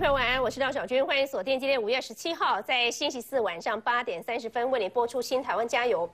各位晚安，我是廖小军，欢迎锁定今天五月十七号在星期四晚上八点三十分为你播出《新台湾加油》，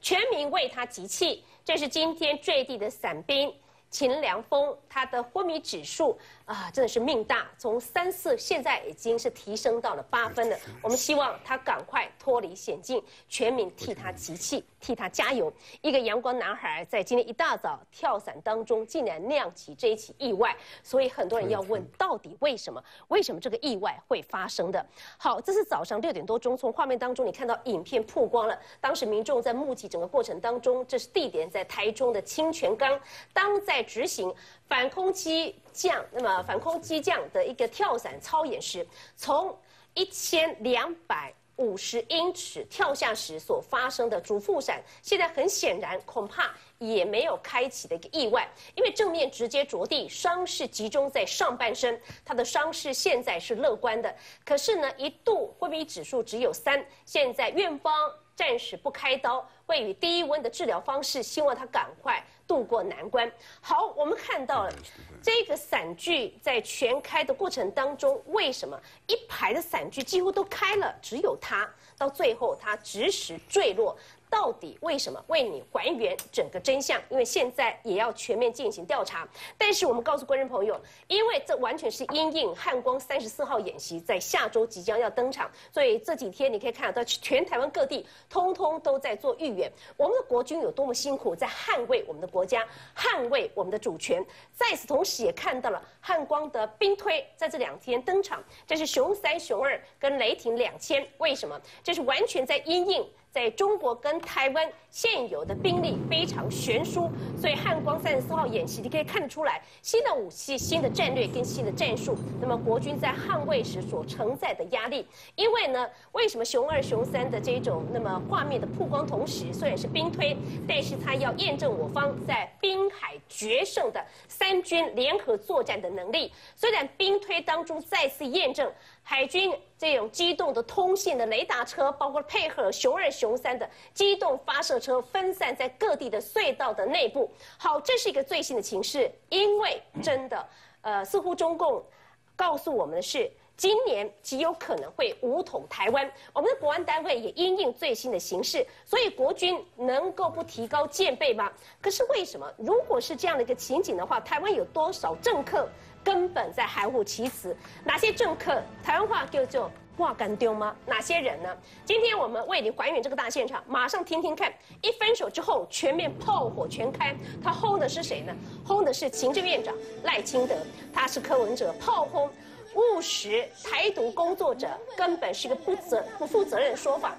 全民为他集气。这是今天坠地的伞兵秦良峰，他的昏迷指数。啊，真的是命大，从三四现在已经是提升到了八分了。我们希望他赶快脱离险境，全民替他集气，替他加油。一个阳光男孩在今天一大早跳伞当中，竟然酿起这一起意外，所以很多人要问，到底为什么？为什么这个意外会发生的？好，这是早上六点多钟，从画面当中你看到影片曝光了，当时民众在目击整个过程当中，这是地点在台中的清泉岗，当在执行。反空机降，那么反空机降的一个跳伞操演时，从一千两百五十英尺跳下时所发生的主副伞，现在很显然恐怕也没有开启的一个意外，因为正面直接着地，伤势集中在上半身，他的伤势现在是乐观的，可是呢，一度昏迷指数只有三，现在院方暂时不开刀，位于低温的治疗方式，希望他赶快。渡过难关。好，我们看到了这个伞具在全开的过程当中，为什么一排的伞具几乎都开了，只有它到最后它直实坠落？到底为什么？为你还原整个真相，因为现在也要全面进行调查。但是我们告诉观众朋友，因为这完全是因应汉光三十四号演习在下周即将要登场，所以这几天你可以看到全台湾各地通通都在做预演。我们的国军有多么？辛苦，在捍卫我们的国家，捍卫我们的主权。在此同时，也看到了汉光的兵推在这两天登场，这是熊三、熊二跟雷霆两千。为什么？这是完全在因应。在中国跟台湾现有的兵力非常悬殊，所以汉光三十四号演习，你可以看得出来新的武器、新的战略跟新的战术。那么国军在捍卫时所承载的压力，因为呢，为什么熊二、熊三的这种那么画面的曝光同时，虽然是兵推，但是它要验证我方在滨海决胜的三军联合作战的能力。虽然兵推当中再次验证。海军这种机动的通信的雷达车，包括配合熊二、熊三的机动发射车，分散在各地的隧道的内部。好，这是一个最新的情势，因为真的，呃，似乎中共告诉我们的是，今年极有可能会武统台湾。我们的国安单位也因应最新的形势，所以国军能够不提高戒备吗？可是为什么？如果是这样的一个情景的话，台湾有多少政客？根本在含糊其辞。哪些政客？台湾话叫做话干丢吗？哪些人呢？今天我们为你还原这个大现场，马上听听看。一分手之后，全面炮火全开，他轰的是谁呢？轰的是行政院长赖清德，他是柯文哲炮轰务实台独工作者，根本是个不责不负责任的说法。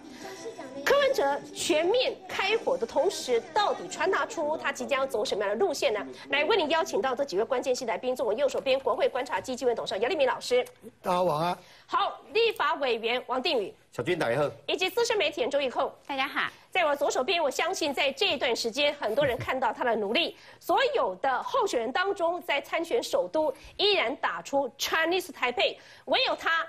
柯文哲全面开火的同时，到底传达出他即将走什么样的路线呢？来为您邀请到这几位关键性来宾，坐我右手边，国会观察基金会董事长姚立明老师。大家晚安。好，立法委员王定宇。小军大家好。以及资深媒体人周玉蔻。大家好。在我左手边，我相信在这一段时间，很多人看到他的努力。所有的候选人当中，在参选首都，依然打出 Chinese Taipei，唯有他。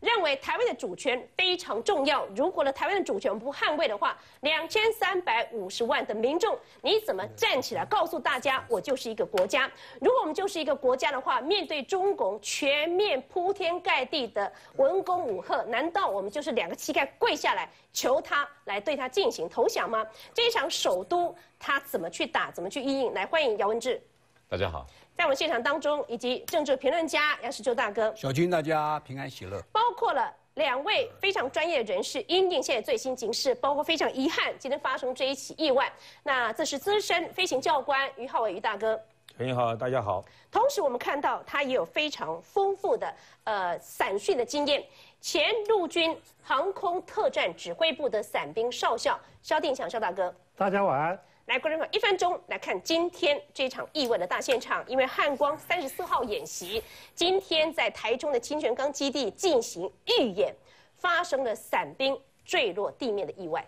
认为台湾的主权非常重要。如果呢台湾的主权不捍卫的话，两千三百五十万的民众，你怎么站起来告诉大家，我就是一个国家？如果我们就是一个国家的话，面对中共全面铺天盖地的文攻武吓，难道我们就是两个膝盖跪下来求他来对他进行投降吗？这场首都他怎么去打，怎么去应应？来欢迎姚文智。大家好。在我们现场当中，以及政治评论家杨世洲大哥，小军，大家平安喜乐。包括了两位非常专业人士，因应现在最新形势，包括非常遗憾今天发生这一起意外。那这是资深飞行教官于浩伟于大哥，你好，大家好。同时我们看到他也有非常丰富的呃伞训的经验，前陆军航空特战指挥部的伞兵少校肖定强肖大哥，大家晚安。来，观众朋友，一分钟来看今天这场意外的大现场。因为汉光三十四号演习，今天在台中的清泉岗基地进行预演，发生了伞兵坠落地面的意外。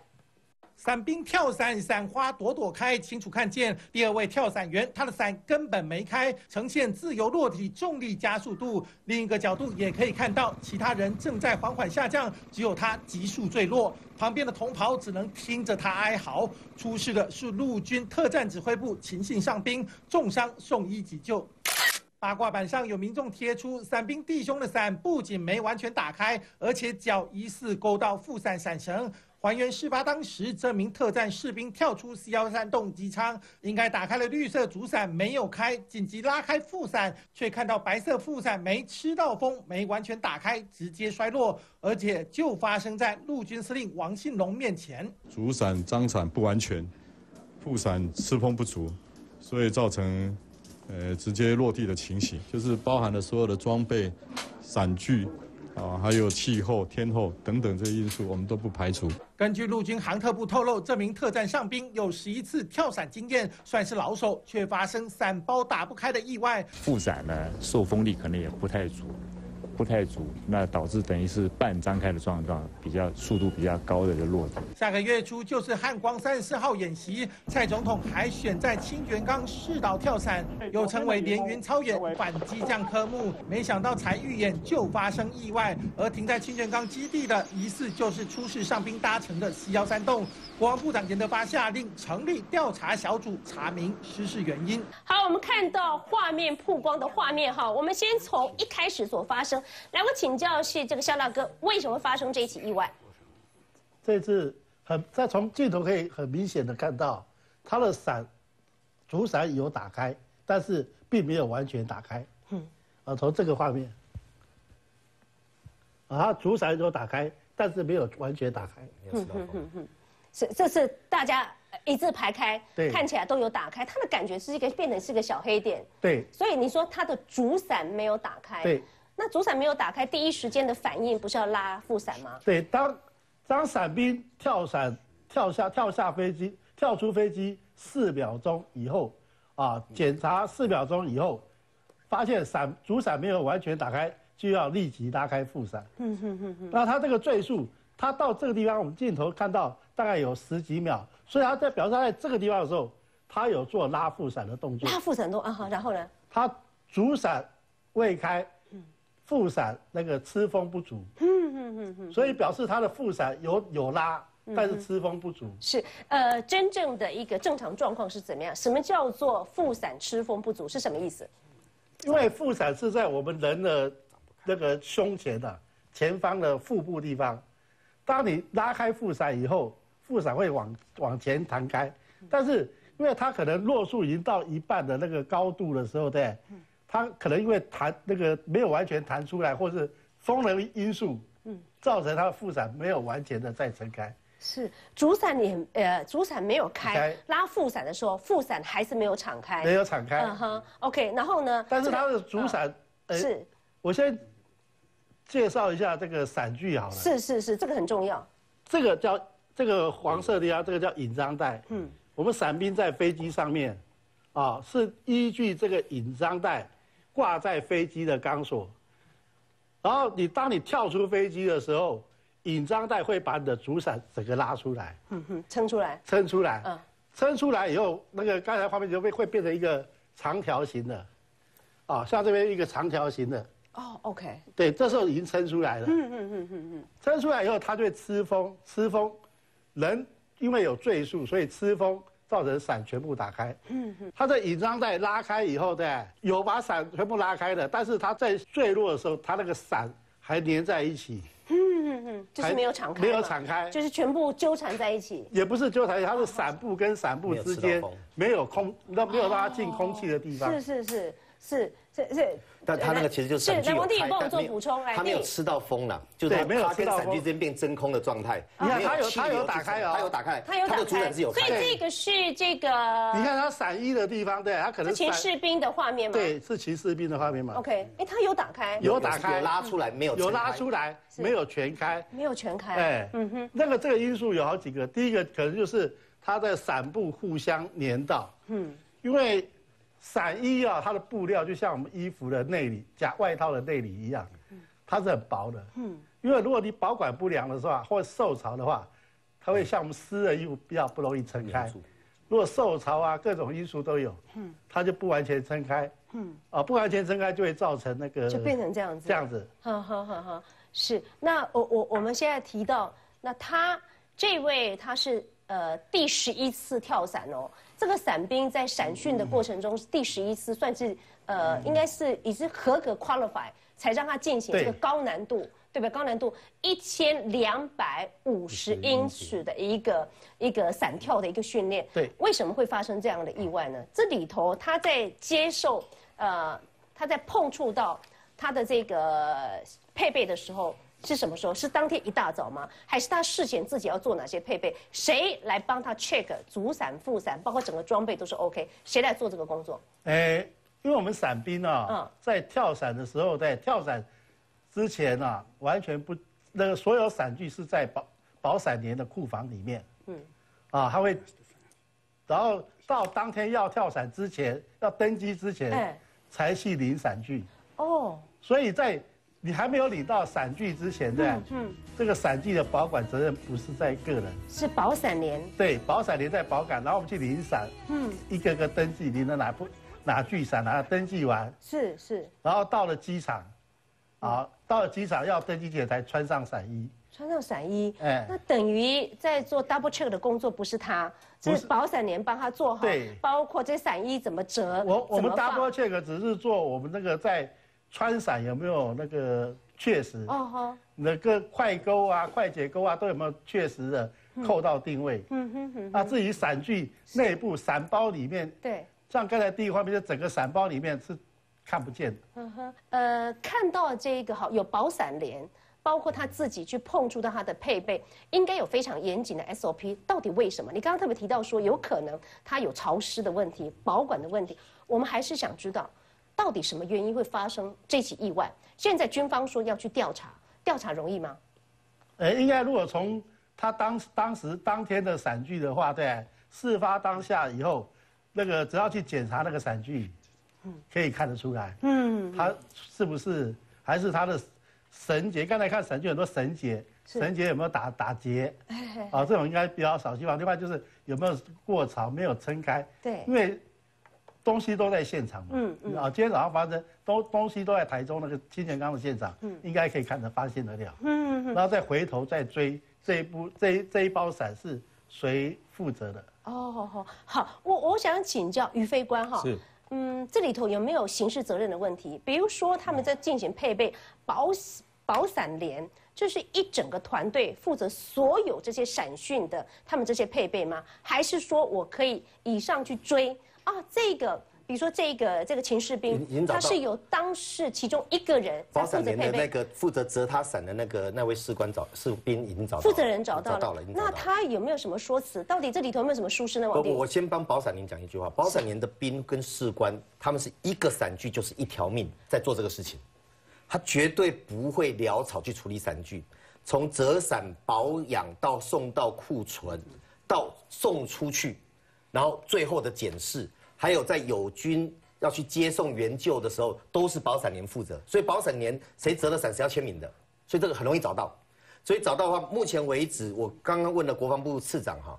伞兵跳伞，伞花朵朵开，清楚看见第二位跳伞员，他的伞根本没开，呈现自由落体重力加速度。另一个角度也可以看到，其他人正在缓缓下降，只有他急速坠落。旁边的同袍只能听着他哀嚎。出事的是陆军特战指挥部秦姓上兵，重伤送医急救。八卦板上有民众贴出伞兵弟兄的伞不仅没完全打开，而且脚疑似勾到副伞伞绳。还原事发当时，这名特战士兵跳出 C 幺三动机舱，应该打开了绿色主伞，没有开，紧急拉开副伞，却看到白色副伞没吃到风，没完全打开，直接摔落，而且就发生在陆军司令王信龙面前。主伞张伞不完全，副伞吃风不足，所以造成呃直接落地的情形，就是包含了所有的装备、伞具。啊，还有气候、天候等等这些因素，我们都不排除。根据陆军航特部透露，这名特战上兵有十一次跳伞经验，算是老手，却发生伞包打不开的意外。副伞呢，受风力可能也不太足。不太足，那导致等于是半张开的状况，比较速度比较高的就落地。下个月初就是汉光三十四号演习，蔡总统还选在清泉岗试导跳伞，又称为连云超演反击降科目。没想到才预演就发生意外，而停在清泉岗基地的疑似就是出事上兵搭乘的 C 幺三栋。国防部长严德发下令成立调查小组，查明失事原因。好，我们看到画面曝光的画面哈，我们先从一开始所发生来，我请教是这个肖大哥，为什么会发生这一起意外？这次很在从镜头可以很明显的看到，他的伞主伞有打开，但是并没有完全打开。嗯，啊，从这个画面，啊，主伞有打开，但是没有完全打开。嗯嗯嗯嗯。是，这是大家一字排开，对，看起来都有打开，它的感觉是一个变成是个小黑点，对，所以你说它的主伞没有打开，对，那主伞没有打开，第一时间的反应不是要拉副伞吗？对，当当伞兵跳伞跳下跳下飞机，跳出飞机四秒钟以后，啊，检查四秒钟以后，发现伞主伞没有完全打开，就要立即拉开副伞。嗯哼哼哼，那他这个坠数。他到这个地方，我们镜头看到大概有十几秒，所以他在表示他在这个地方的时候，他有做拉副伞的动作。拉副伞动啊，好，然后呢？他主伞未开，副伞那个吃风不足，嗯嗯嗯所以表示他的副伞有有拉，但是吃风不足。是，呃，真正的一个正常状况是怎么样？什么叫做副伞吃风不足？是什么意思？因为副伞是在我们人的那个胸前的前方的腹部地方。当你拉开副伞以后，副伞会往往前弹开，但是因为它可能落数已经到一半的那个高度的时候，对，它可能因为弹那个没有完全弹出来，或是风能因素，嗯，造成它的副伞没有完全的再撑开。是主伞你呃主伞没有开，拉副伞的时候副伞还是没有敞开，没有敞开。嗯哼，OK，然后呢？但是它的主伞是，我先。介绍一下这个伞具好了。是是是，这个很重要。这个叫这个黄色的啊，这个叫引章带。嗯，我们伞兵在飞机上面，啊，是依据这个引章带挂在飞机的钢索。然后你当你跳出飞机的时候，引张带会把你的主伞整个拉出来。嗯哼，撑出来。撑出来。嗯。撑出来以后，那个刚才画面就会会变成一个长条形的，啊，像这边一个长条形的。哦，OK，对，这时候已经撑出来了。嗯嗯嗯嗯嗯，撑出来以后，它就会吃风，吃风，人因为有坠数，所以吃风造成伞全部打开。嗯哼，它的引章带拉开以后，对，有把伞全部拉开的，但是它在坠落的时候，它那个伞还粘在一起。嗯嗯嗯，就是没有敞开，没有敞开，就是全部纠缠在一起。也不是纠缠，它是伞布跟伞布之间没有空，那没有让它进空气的地方。是是是是是是。但他那个其实就是是蓝光弟也帮我做补充，他没有吃到风了，就是他跟伞具之间变真空的状态。你看他有他有打开哦，他有打开，他有打开，所以这个是这个。你看他伞衣的地方，对，他可能是骑士兵的画面嘛？对，是骑士兵的画面嘛。OK，哎，他有打开，有打开，有拉出来，没有有拉出来，没有全开，没有全开。哎，嗯哼，那个这个因素有好几个，第一个可能就是它的伞布互相粘到，嗯，因为。伞衣啊，它的布料就像我们衣服的内里、加外套的内里一样，它是很薄的。嗯，因为如果你保管不良的时候，或者受潮的话，它会像我们湿的衣服比较不容易撑开。如果受潮啊，各种因素都有，嗯，它就不完全撑开。嗯，啊，不完全撑开就会造成那个，就变成这样子。这样子。好好好好，是。那我我我们现在提到，那他这位他是呃第十一次跳伞哦。这个伞兵在伞训的过程中第十一次，算是呃应该是已经合格 qualify 才让他进行这个高难度，对不对？高难度一千两百五十英尺的一个一个伞跳的一个训练。对，为什么会发生这样的意外呢？这里头他在接受呃他在碰触到他的这个配备的时候。是什么时候？是当天一大早吗？还是他事前自己要做哪些配备？谁来帮他 check 主伞、副伞，包括整个装备都是 OK？谁来做这个工作？哎，因为我们伞兵啊，在跳伞的时候，在跳伞之前啊，完全不那个所有伞具是在保保伞连的库房里面。嗯，啊，他会，然后到当天要跳伞之前，要登机之前，才去领伞具。哦，所以在。你还没有领到伞具之前，对嗯，这个伞具的保管责任不是在个人，是保伞联。对，保伞联在保管，然后我们去领伞，嗯，一个个登记，领了哪部哪具伞，然后登记完，是是。然后到了机场，啊，到了机场要登记前才穿上伞衣。穿上伞衣，哎，那等于在做 double check 的工作，不是他，是。保伞联帮他做好，对，包括这伞衣怎么折，我我们 double check 只是做我们那个在。穿伞有没有那个确实？哦哈，那个快钩啊、快捷钩啊都有没有确实的扣到定位？嗯哼哼。那至于伞具内部伞包里面，对，像刚才第一画面，就整个伞包里面是看不见的。嗯哼，呃，看到这个哈，有保伞帘，包括他自己去碰触到他的配备，应该有非常严谨的 SOP。到底为什么？你刚刚特别提到说，有可能他有潮湿的问题、保管的问题，我们还是想知道。到底什么原因会发生这起意外？现在军方说要去调查，调查容易吗？呃，应该如果从他当当时当天的伞具的话，对，事发当下以后，那个只要去检查那个伞具，嗯，可以看得出来，嗯，他是不是还是他的绳结？刚才看伞具很多绳结，绳结有没有打打结？啊，这种应该比较少。希望另外就是有没有过潮，没有撑开？对，因为。东西都在现场嘛，嗯嗯，啊，今天早上发生东东西都在台中那个清泉岗的现场，嗯，应该可以看得发现得了，嗯嗯，然后再回头再追这一部这一这一包伞是谁负责的？哦，好好好，我我想请教于飞官哈，是，嗯，这里头有没有刑事责任的问题？比如说他们在进行配备保保伞帘，就是一整个团队负责所有这些闪训的他们这些配备吗？还是说我可以以上去追？啊，这个，比如说这个这个秦士兵，他是有当事其中一个人保伞连的那个负责折他伞的那个那位士官找士兵已经找到负责人找到了，那他有没有什么说辞？到底这里头有没有什么疏失呢？我我先帮保伞连讲一句话，保伞连的兵跟士官，他们是一个伞具就是一条命在做这个事情，他绝对不会潦草去处理伞具，从折伞保养到送到库存，到送出去，然后最后的检视。还有在友军要去接送援救的时候，都是保伞连负责，所以保伞连谁折了伞谁要签名的，所以这个很容易找到。所以找到的话，目前为止我刚刚问了国防部次长哈，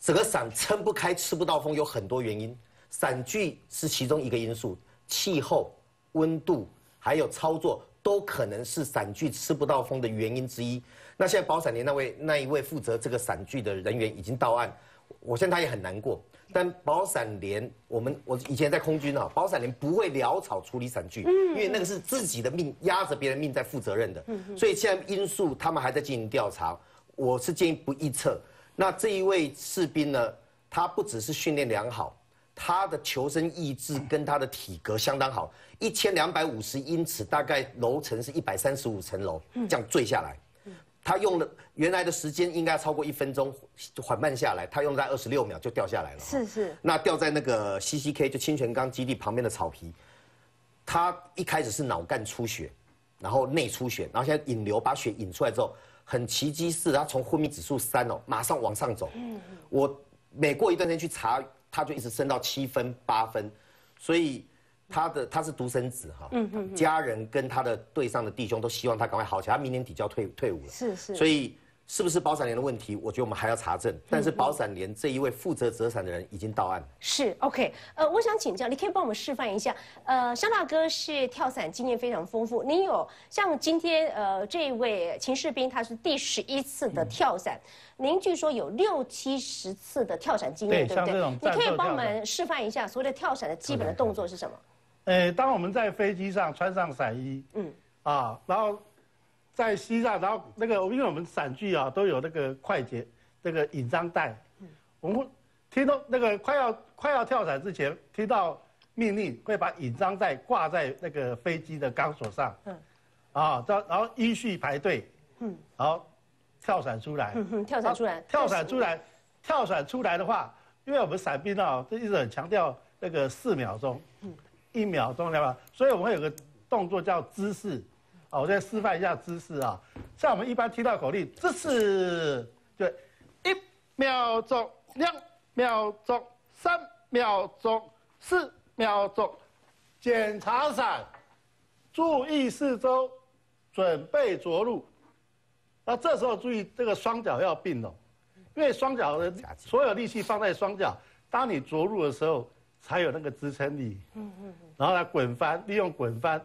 整个伞撑不开、吃不到风有很多原因，伞具是其中一个因素，气候、温度还有操作都可能是伞具吃不到风的原因之一。那现在保伞连那位那一位负责这个伞具的人员已经到案，我现在他也很难过。但保伞连，我们我以前在空军啊，保伞连不会潦草处理伞具，因为那个是自己的命压着别人命在负责任的，所以现在因素他们还在进行调查，我是建议不预测。那这一位士兵呢，他不只是训练良好，他的求生意志跟他的体格相当好，一千两百五十英尺，大概楼层是一百三十五层楼，这样坠下来。他用了原来的时间应该超过一分钟，缓慢下来，他用在二十六秒就掉下来了。是是。那掉在那个 CCK 就清泉岗基地旁边的草皮，他一开始是脑干出血，然后内出血，然后现在引流把血引出来之后，很奇迹似的，他从昏迷指数三哦，马上往上走。嗯。我每过一段时间去查，他就一直升到七分八分，所以。他的他是独生子哈，嗯嗯，家人跟他的队上的弟兄都希望他赶快好起来，他明年底就要退退伍了，是是，所以是不是保伞连的问题？我觉得我们还要查证。但是保伞连这一位负责折伞的人已经到案。是 OK，呃，我想请教，你可以帮我们示范一下。呃，香大哥是跳伞经验非常丰富，您有像今天呃这一位秦士兵，他是第十一次的跳伞，您据说有六七十次的跳伞经验，对不对？你可以帮我们示范一下所谓的跳伞的基本的动作是什么？呃，当我们在飞机上穿上伞衣，嗯，啊，然后。在西藏，然后那个，因为我们伞具啊都有那个快捷那个引章带，嗯。我们听到那个快要快要跳伞之前，听到命令会把引章带挂在那个飞机的钢索上，嗯，啊，然然后依序排队，嗯，然后跳伞出来，跳伞出来，跳伞出来，跳伞出来的话，因为我们伞兵啊，就一直很强调那个四秒钟，嗯，一秒钟，对吧？所以我们有个动作叫姿势。好，我再示范一下姿势啊。像我们一般听到口令，姿势，对，一秒钟，两秒钟，三秒钟，四秒钟，检查伞，注意四周，准备着陆。那这时候注意这个双脚要并拢，因为双脚的所有力气放在双脚，当你着陆的时候才有那个支撑力。嗯嗯嗯。然后来滚翻，利用滚翻。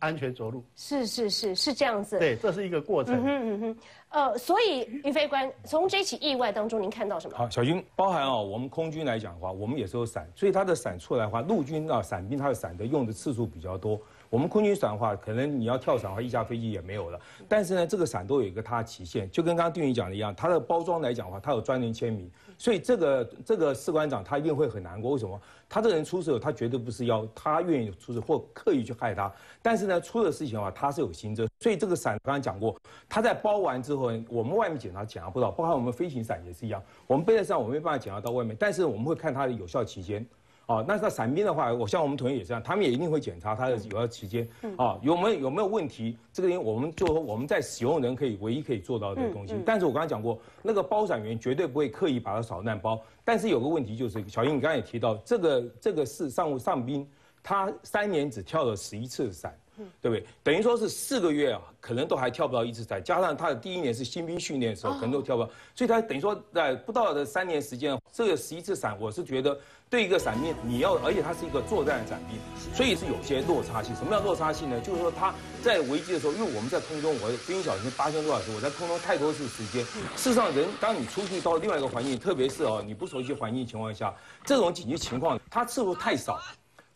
安全着陆是是是是这样子，对，这是一个过程。嗯哼嗯哼，呃，所以于飞官从这起意外当中，您看到什么？好，小军，包含哦，我们空军来讲的话，我们也是有伞，所以它的伞出来的话，陆军啊，伞兵他的伞的用的次数比较多。我们空军伞的话，可能你要跳伞的话，一架飞机也没有了。但是呢，这个伞都有一个它的期限，就跟刚刚丁宇讲的一样，它的包装来讲的话，它有专人签名，所以这个这个士官长他一定会很难过。为什么？他这个人出事，他绝对不是要他愿意出事或刻意去害他。但是呢，出了事情的话，他是有刑责。所以这个伞刚刚讲过，他在包完之后，我们外面检查检查不到，包括我们飞行伞也是一样，我们背在上，我们没办法检查到外面。但是我们会看它的有效期间。哦，那在伞兵的话，我像我们同学也这样，他们也一定会检查他的有效期间，啊，有没有有没有问题？这个因为我们就说我们在使用人可以唯一可以做到的东西。但是我刚才讲过，那个包伞员绝对不会刻意把它扫烂包。但是有个问题就是，小英你刚才也提到，这个这个是上上兵，他三年只跳了十一次伞。对不对？等于说是四个月啊，可能都还跳不到一次伞，加上他的第一年是新兵训练的时候，可能都跳不到，所以他等于说在不到的三年时间，这个十一次伞，我是觉得对一个伞兵，你要，而且他是一个作战的伞兵，所以是有些落差性。什么叫落差性呢？就是说他在危机的时候，因为我们在空中，我飞行小时八千多小时，我在空中太多次时间。事实上，人当你出去到另外一个环境，特别是哦你不熟悉环境情况下，这种紧急情况，它次数太少。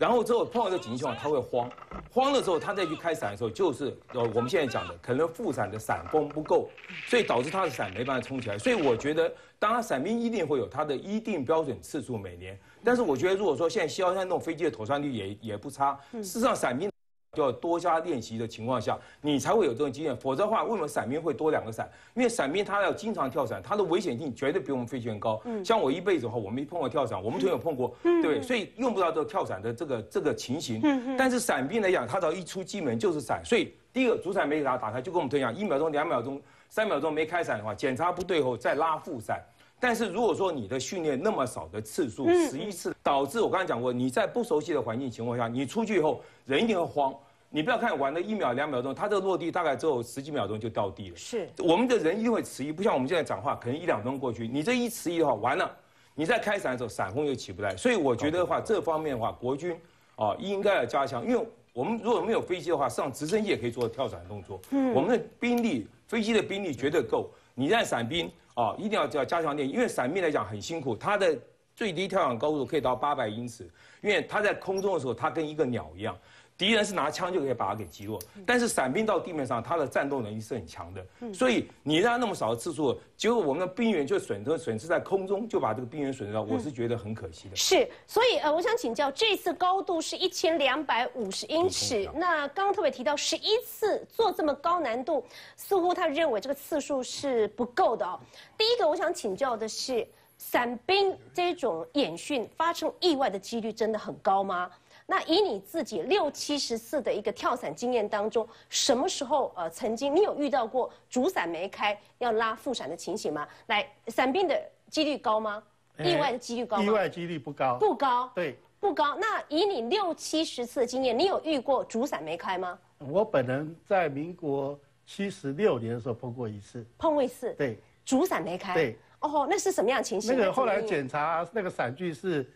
然后之后碰到这紧急情况，他会慌，慌的时候他再去开伞的时候，就是呃我们现在讲的，可能副伞的伞风不够，所以导致他的伞没办法冲起来。所以我觉得，当然伞兵一定会有他的一定标准次数每年，但是我觉得如果说现在西澳山那种飞机的妥善率也也不差，事实上伞兵。就要多加练习的情况下，你才会有这种经验。否则的话，为什么伞兵会多两个伞？因为伞兵他要经常跳伞，他的危险性绝对比我们飞行员高。嗯，像我一辈子哈，我没碰过跳伞，我们同学有碰过，对，所以用不到这个跳伞的这个这个情形。嗯但是伞兵来讲，他只要一出机门就是伞，所以第一个主伞没给他打开，就跟我们同学讲，一秒钟、两秒钟、三秒钟没开伞的话，检查不对后再拉副伞。但是如果说你的训练那么少的次数，十一次，导致我刚才讲过，你在不熟悉的环境情况下，你出去以后人一定会慌。你不要看玩了一秒两秒钟，它这个落地大概只有十几秒钟就掉地了。是，我们的人一定会迟疑，不像我们现在讲话，可能一两分钟过去。你这一迟疑的话，完了，你在开伞的时候，伞风又起不来。所以我觉得的话，这方面的话，国军啊应该要加强，因为我们如果没有飞机的话，上直升机也可以做跳伞动作。嗯，我们的兵力，飞机的兵力绝对够。你让伞兵哦，一定要要加强练，因为伞兵来讲很辛苦，他的最低跳伞高度可以到八百英尺，因为他在空中的时候，他跟一个鸟一样。敌人是拿枪就可以把他给击落，但是伞兵到地面上，他的战斗能力是很强的。所以你让他那么少的次数，结果我们的兵员就损失损失在空中，就把这个兵员损失掉，我是觉得很可惜的。是，所以呃，我想请教，这次高度是一千两百五十英尺，那刚刚特别提到十一次做这么高难度，似乎他认为这个次数是不够的哦。第一个，我想请教的是，伞兵这种演训发生意外的几率真的很高吗？那以你自己六七十次的一个跳伞经验当中，什么时候呃曾经你有遇到过主伞没开要拉副伞的情形吗？来，伞兵的几率高吗？意外的几率高吗？意外几率不高。不高。对。不高。那以你六七十次的经验，你有遇过主伞没开吗？我本人在民国七十六年的时候碰过一次。碰过一次。对。主伞没开。对。哦，那是什么样情形？那个后来检查那个伞具是，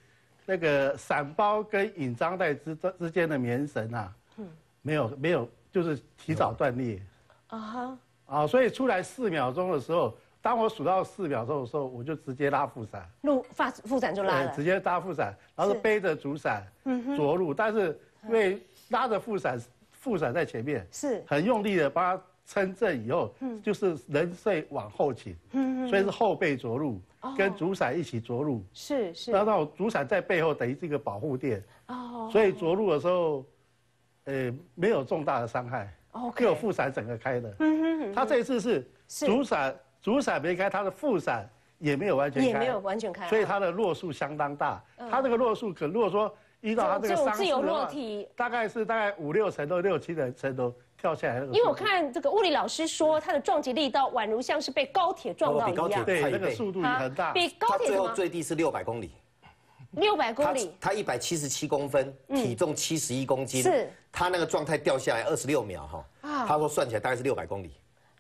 那个伞包跟引章带之之间的棉绳啊，嗯，没有没有，就是提早断裂。啊哈。啊，所以出来四秒钟的时候，当我数到四秒钟的时候，我就直接拉副伞。路发副伞就拉了。直接拉副伞，然后是背着主伞着陆，但是因为拉着副伞，副伞在前面，是很用力的把它。撑正以后，嗯就是人睡往后倾，嗯所以是后背着陆，跟主伞一起着陆。是是。然后主伞在背后等于是一个保护垫。哦。所以着陆的时候，呃，没有重大的伤害。哦。只有副伞整个开的。嗯哼哼。他这一次是主伞，主伞没开，他的副伞也没有完全开。也没有完全开。所以他的落数相当大。他这个落数可如果说依照它这个伤势的话，大概是大概五六层都六七层都。跳下来，因为我看这个物理老师说，它的撞击力道宛如像是被高铁撞到一样，对，那个速度也很大。比高铁最后最低是六百公里，六百公里。他一百七十七公分，体重七十一公斤，是。他那个状态掉下来二十六秒哈，啊，他说算起来大概是六百公里。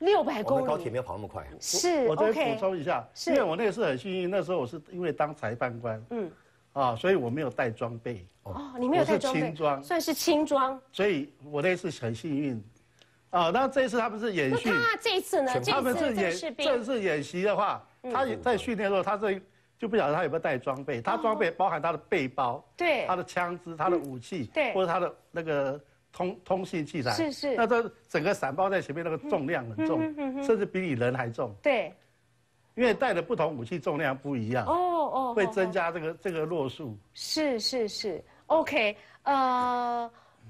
六百公里，高铁没有跑那么快。是，我再补充一下，因为我那次很幸运，那时候我是因为当裁判官，嗯，啊，所以我没有带装备。哦，你没有带装备，轻装，算是轻装。所以我那次很幸运。啊，那这一次他们是演训。那这一次呢？他们是演正式演习的话，他在训练的时候，他这就不晓得他有没有带装备。他装备包含他的背包，对，他的枪支、他的武器，对，或者他的那个通通信器材。是是。那这整个伞包在前面，那个重量很重，甚至比你人还重。对。因为带的不同武器重量不一样。哦哦。会增加这个这个落数。是是是，OK，呃。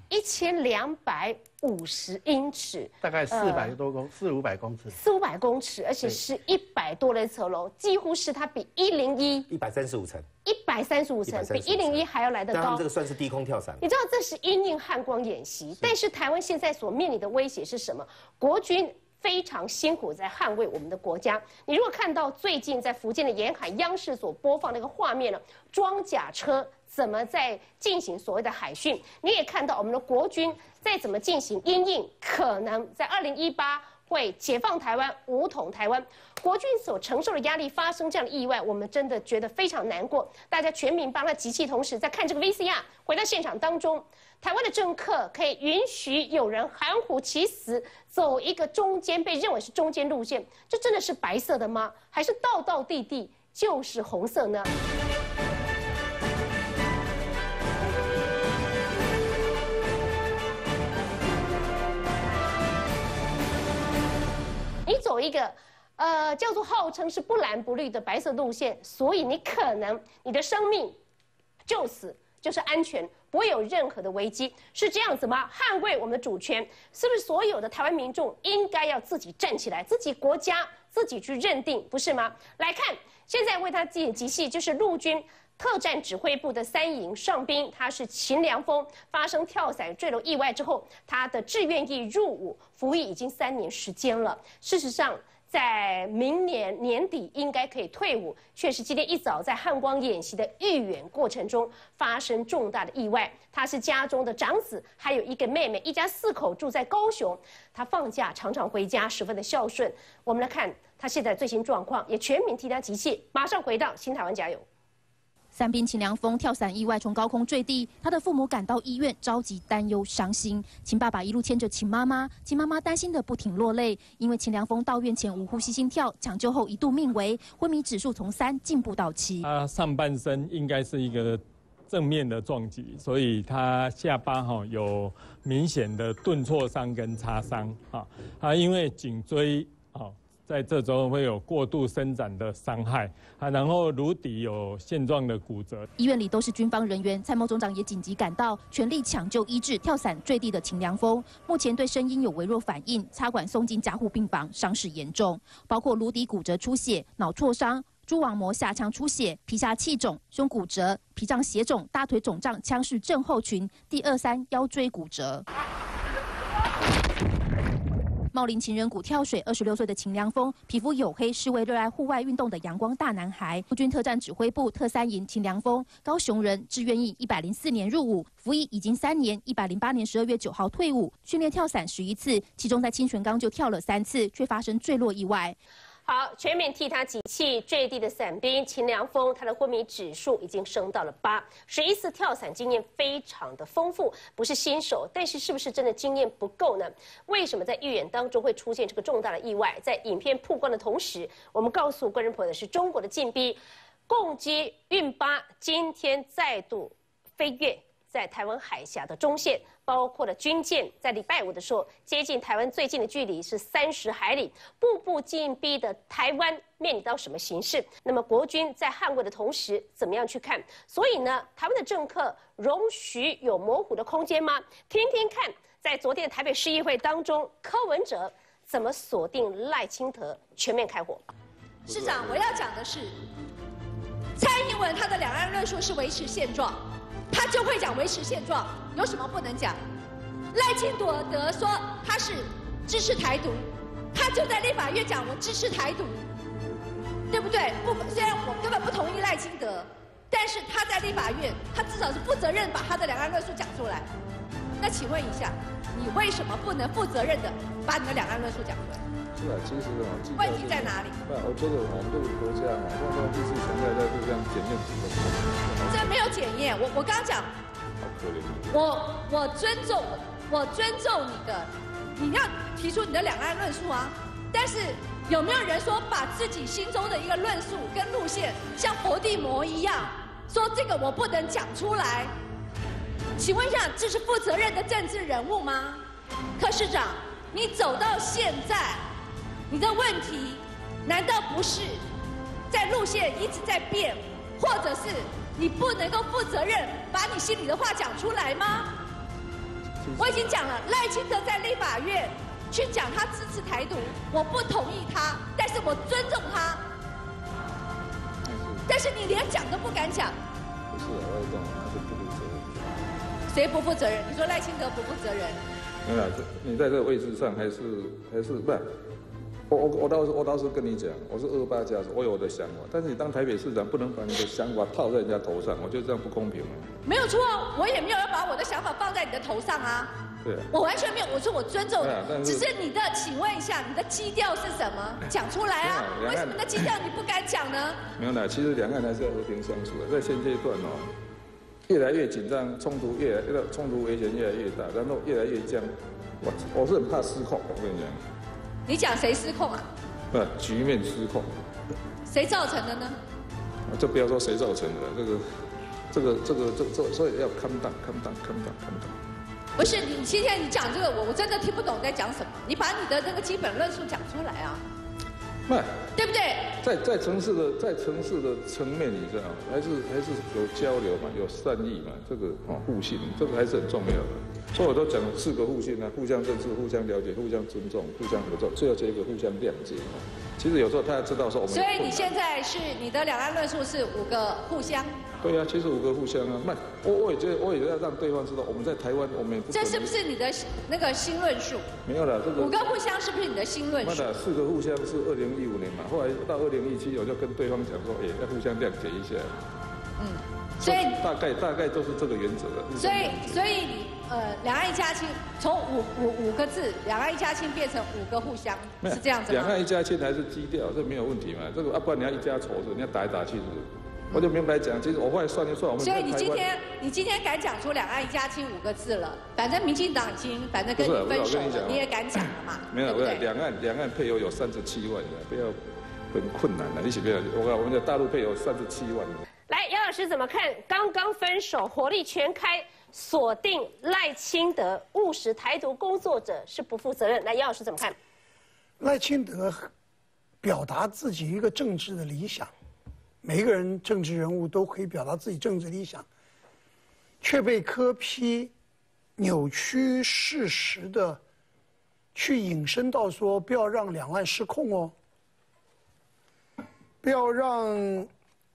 一千两百五十英尺，大概四百多公四五百公尺，四五百公尺，而且是一百多的层楼，几乎是它比一零一一百三十五层，一百三十五层比一零一还要来得高。这个算是低空跳伞。你知道这是因应汉光演习，但是台湾现在所面临的威胁是什么？国军非常辛苦在捍卫我们的国家。你如果看到最近在福建的沿海央视所播放那个画面呢，装甲车。怎么在进行所谓的海训？你也看到我们的国军在怎么进行因应，可能在二零一八会解放台湾、武统台湾。国军所承受的压力发生这样的意外，我们真的觉得非常难过。大家全民帮他集气，同时在看这个 VCR，回到现场当中，台湾的政客可以允许有人含糊其辞，走一个中间被认为是中间路线，这真的是白色的吗？还是道道地地就是红色呢？你走一个，呃，叫做号称是不蓝不绿的白色路线，所以你可能你的生命就此就是安全，不会有任何的危机，是这样子吗？捍卫我们的主权，是不是所有的台湾民众应该要自己站起来，自己国家自己去认定，不是吗？来看，现在为他自己集戏，就是陆军特战指挥部的三营上兵，他是秦良峰，发生跳伞坠楼意外之后，他的志愿役入伍。服役已经三年时间了。事实上，在明年年底应该可以退伍，却是今天一早在汉光演习的预演过程中发生重大的意外。他是家中的长子，还有一个妹妹，一家四口住在高雄。他放假常常回家，十分的孝顺。我们来看他现在最新状况，也全民替他集气。马上回到新台湾，加油！三兵秦良峰跳伞意外从高空坠地，他的父母赶到医院，着急、担忧、伤心。秦爸爸一路牵着秦妈妈，秦妈妈担心的不停落泪，因为秦良峰到院前无呼吸、心跳，抢救后一度命危，昏迷指数从三进步到七。他上半身应该是一个正面的撞击，所以他下巴哈有明显的钝挫伤跟擦伤啊，他因为颈椎啊。在这周会有过度伸展的伤害啊，然后颅底有现状的骨折。医院里都是军方人员，参谋总长也紧急赶到，全力抢救医治跳伞坠地的秦良峰。目前对声音有微弱反应，插管送进加护病房，伤势严重，包括颅底骨折出血、脑挫伤、蛛网膜下腔出血、皮下气肿、胸骨折、脾脏血肿、大腿肿胀、腔室症候群、第二三腰椎骨折。茂林情人谷跳水，二十六岁的秦良峰，皮肤黝黑，是位热爱户外运动的阳光大男孩。陆军特战指挥部特三营秦良峰，高雄人，志愿役，一百零四年入伍，服役已经三年，一百零八年十二月九号退伍，训练跳伞十一次，其中在清泉岗就跳了三次，却发生坠落意外。好，全面替他集气，坠地的伞兵秦良峰，他的昏迷指数已经升到了八。十一次跳伞经验非常的丰富，不是新手，但是是不是真的经验不够呢？为什么在预演当中会出现这个重大的意外？在影片曝光的同时，我们告诉观众朋友的是，中国的禁逼共机运八今天再度飞跃在台湾海峡的中线。包括了军舰，在礼拜五的时候接近台湾最近的距离是三十海里，步步紧逼的台湾面临到什么形势？那么国军在捍卫的同时，怎么样去看？所以呢，台湾的政客容许有模糊的空间吗？听听看，在昨天台北市议会当中，柯文哲怎么锁定赖清德全面开火？市长，我要讲的是，蔡英文他的两岸论述是维持现状。他就会讲维持现状，有什么不能讲？赖清德德说他是支持台独，他就在立法院讲我支持台独，对不对？不，虽然我根本不同意赖清德，但是他在立法院，他至少是负责任把他的两岸论述讲出来。那请问一下，你为什么不能负责任的把你的两岸论述讲出来？问题在哪里？不，我觉得我们这个国家嘛，双方就是存在在互相检验的过程。这没有检验，我我刚讲。好可怜。我我尊重，我尊重你的，你要提出你的两岸论述啊。但是有没有人说把自己心中的一个论述跟路线像佛地魔一样，说这个我不能讲出来？请问一下，这是负责任的政治人物吗？柯市长，你走到现在。你的问题难道不是在路线一直在变，或者是你不能够负责任把你心里的话讲出来吗？我已经讲了，赖清德在立法院去讲他支持台独，我不同意他，但是我尊重他。但是你连讲都不敢讲。不是，我讲他是不负责任。谁不负责任？你说赖清德不负责任？没有，你在这个位置上还是还是不？我我我倒是我倒是跟你讲，我是二八家族，我有我的想法。但是你当台北市长，不能把你的想法套在人家头上，我觉得这样不公平。没有错，我也没有要把我的想法放在你的头上啊。对。我完全没有，我说我尊重你，只是你的，请问一下，你的基调是什么？讲出来啊！为什么的基调你不敢讲呢？没有啦，其实两岸还是要和平相处的，在现阶段哦，越来越紧张，冲突越来越冲突危险越来越大，然后越来越僵，我我是很怕失控，我跟你讲。你讲谁失控啊？不，局面失控。谁造成的呢？这不要说谁造成的，这个，这个，这个，这这，所以要看淡，看淡，看淡，看淡。不是你今天你讲这个，我我真的听不懂在讲什么。你把你的那个基本论述讲出来啊。那对不对？在在城市的在城市的层面，你知道，还是还是有交流嘛，有善意嘛，这个哦互信，这个还是很重要的。所以我都讲四个互信啊，互相认识、互相了解、互相尊重、互相合作，最后这一个互相谅解。其实有时候他要知道说我们。所以你现在是你的两岸论述是五个互相。对啊，其实五个互相啊，那我我也觉得我也要让对方知道我们在台湾，我们。这是不是你的那个新论述？没有了，这个。五个互相是不是你的新论述？的四个互相是二零一五年嘛，后来到二零一七我就跟对方讲说，哎，要互相谅解一下。嗯，所以大概大概都是这个原则的。所以所以。呃，两岸一家亲，从五五五个字，两岸一家亲变成五个互相，是这样子吗？两岸一家亲还是基调，这没有问题嘛？这个啊，不然你要一家仇是，你要打来打去是？我就明白讲，其实我后来算一算，我们所以你今天你今天敢讲出两岸一家亲五个字了，反正民进党已经反正跟你分手了，你也敢讲了嘛？没有，没有两岸两岸配偶有三十七万的，不要很困难的，你起不要？我我们的大陆配偶三十七万。来，杨老师怎么看？刚刚分手，火力全开。锁定赖清德务实台独工作者是不负责任，来杨老师怎么看？赖清德表达自己一个政治的理想，每一个人政治人物都可以表达自己政治理想，却被柯批扭曲事实的去引申到说不要让两岸失控哦，不要让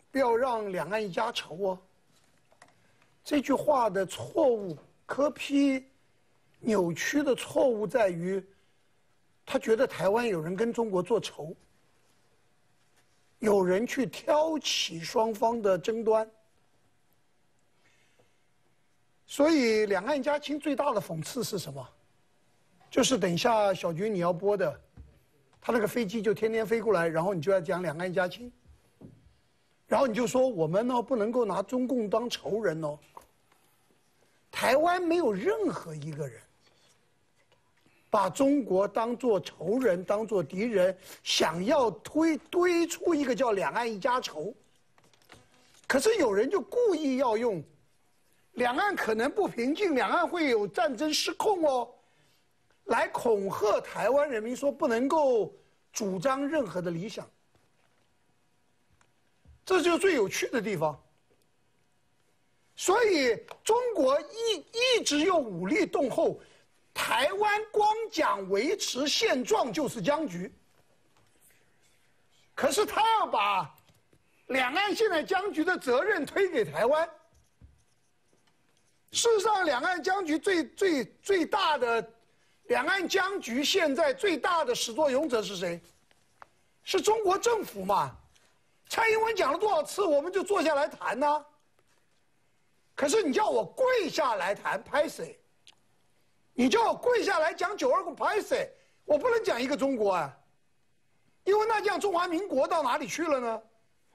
不要让两岸一家愁哦。这句话的错误，柯批扭曲的错误在于，他觉得台湾有人跟中国做仇，有人去挑起双方的争端，所以两岸一家亲最大的讽刺是什么？就是等一下小军你要播的，他那个飞机就天天飞过来，然后你就要讲两岸一家亲，然后你就说我们呢不能够拿中共当仇人哦。台湾没有任何一个人把中国当做仇人、当做敌人，想要推堆出一个叫两岸一家仇。可是有人就故意要用，两岸可能不平静，两岸会有战争失控哦，来恐吓台湾人民，说不能够主张任何的理想。这就是最有趣的地方。所以中国一一直用武力恫吓，台湾光讲维持现状就是僵局。可是他要把两岸现在僵局的责任推给台湾。事实上，两岸僵局最最最大的，两岸僵局现在最大的始作俑者是谁？是中国政府嘛？蔡英文讲了多少次，我们就坐下来谈呢？可是你叫我跪下来谈拍谁？你叫我跪下来讲九二共拍谁？我不能讲一个中国啊，因为那这样中华民国到哪里去了呢？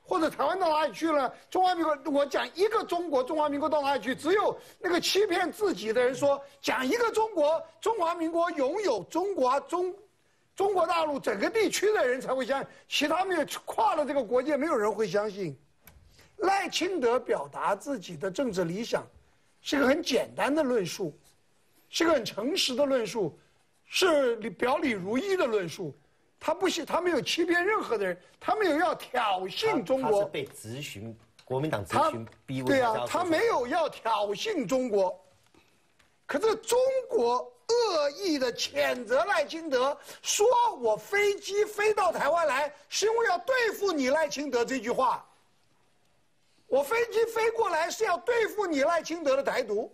或者台湾到哪里去了？中华民国我讲一个中国，中华民国到哪里去？只有那个欺骗自己的人说讲一个中国，中华民国拥有中国中中国大陆整个地区的人才会相信，其他没有跨了这个国界，没有人会相信。赖清德表达自己的政治理想，是个很简单的论述，是个很诚实的论述，是表里如一的论述。他不是他没有欺骗任何的人，他没有要挑衅中国。他是被咨询国民党咨询逼问。对啊，他没有要挑衅中国，可是中国恶意的谴责赖清德，说我飞机飞到台湾来是因为要对付你赖清德这句话。我飞机飞过来是要对付你赖清德的台独，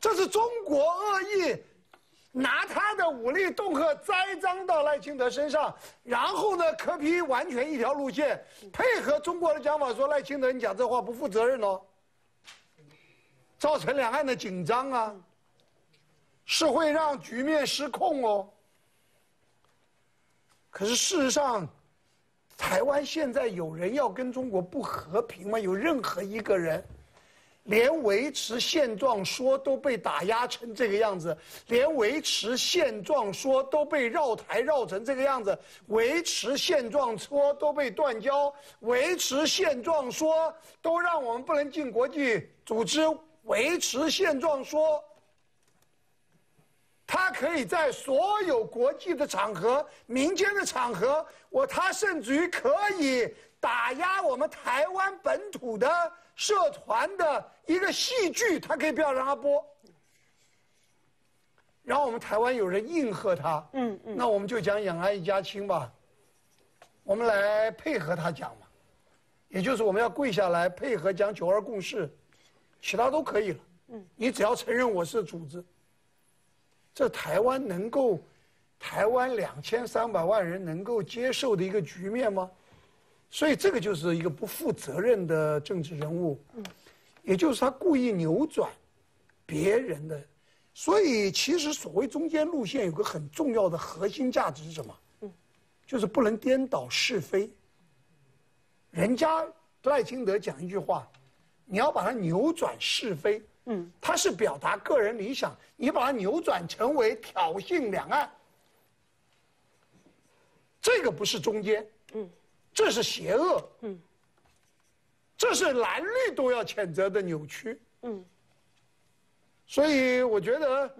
这是中国恶意拿他的武力恫吓栽赃到赖清德身上，然后呢，柯批完全一条路线，配合中国的讲法说赖清德你讲这话不负责任哦，造成两岸的紧张啊，是会让局面失控哦。可是事实上。台湾现在有人要跟中国不和平吗？有任何一个人，连维持现状说都被打压成这个样子，连维持现状说都被绕台绕成这个样子，维持现状说都被断交，维持现状说都让我们不能进国际组织，维持现状说。他可以在所有国际的场合、民间的场合，我他甚至于可以打压我们台湾本土的社团的一个戏剧，他可以不要让他播。然后我们台湾有人应和他，嗯嗯，那我们就讲两岸一家亲吧，我们来配合他讲嘛，也就是我们要跪下来配合讲九二共识，其他都可以了，嗯，你只要承认我是组织。这台湾能够，台湾两千三百万人能够接受的一个局面吗？所以这个就是一个不负责任的政治人物，也就是他故意扭转别人的。所以其实所谓中间路线有个很重要的核心价值是什么？就是不能颠倒是非。人家赖清德讲一句话，你要把它扭转是非。嗯，他是表达个人理想，你把它扭转成为挑衅两岸，这个不是中间，嗯，这是邪恶，嗯，这是蓝绿都要谴责的扭曲，嗯，所以我觉得，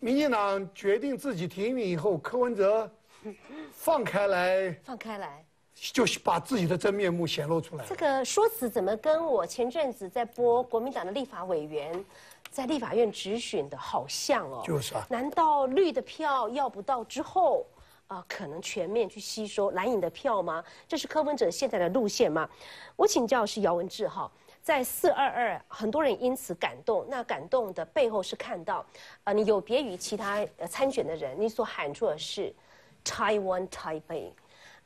民进党决定自己提名以后，柯文哲 放开来，放开来。就是把自己的真面目显露出来。这个说辞怎么跟我前阵子在播国民党的立法委员在立法院质询的好像哦？就是啊。难道绿的票要不到之后啊，可能全面去吸收蓝营的票吗？这是柯文哲现在的路线吗？我请教是姚文智哈，在四二二，很多人因此感动。那感动的背后是看到，呃，你有别于其他参选的人，你所喊出的是 Taiwan Taipei。